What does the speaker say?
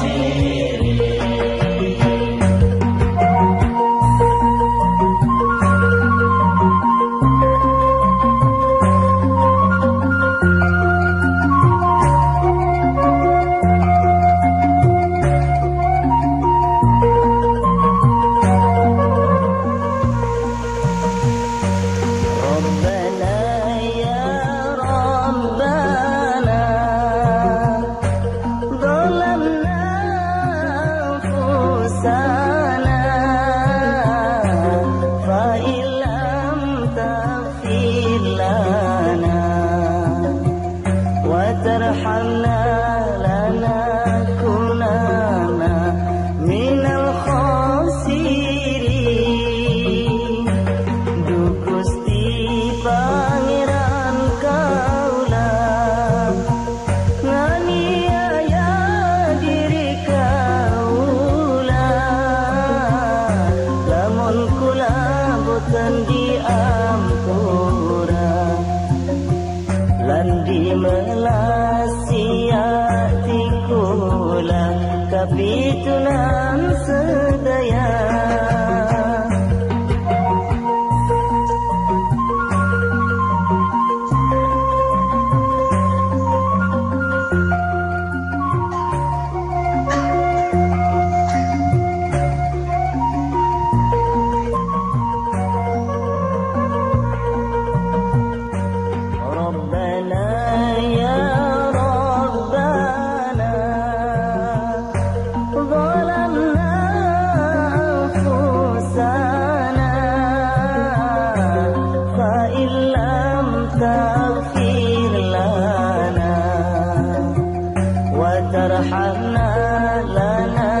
see. tapi Tuhan sedaya. تغفر لنا وترحمنا لا